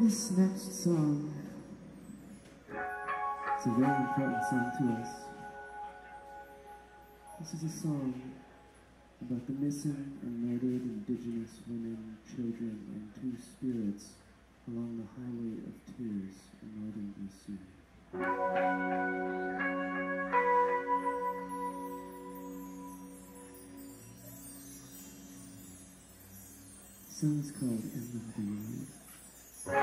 This next song is a very important song to us. This is a song about the missing and murdered indigenous women, children, and two spirits along the highway of tears in northern BC. The song called End of the World. This